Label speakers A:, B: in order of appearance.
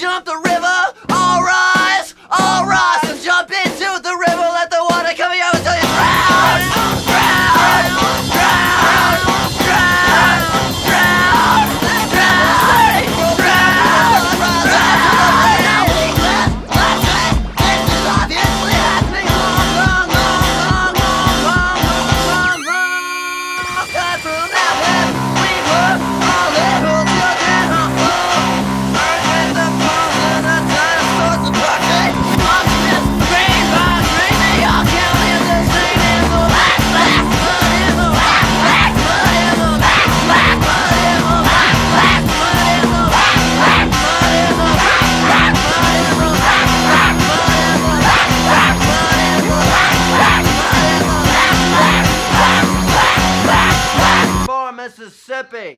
A: jump the ーズ Mississippi.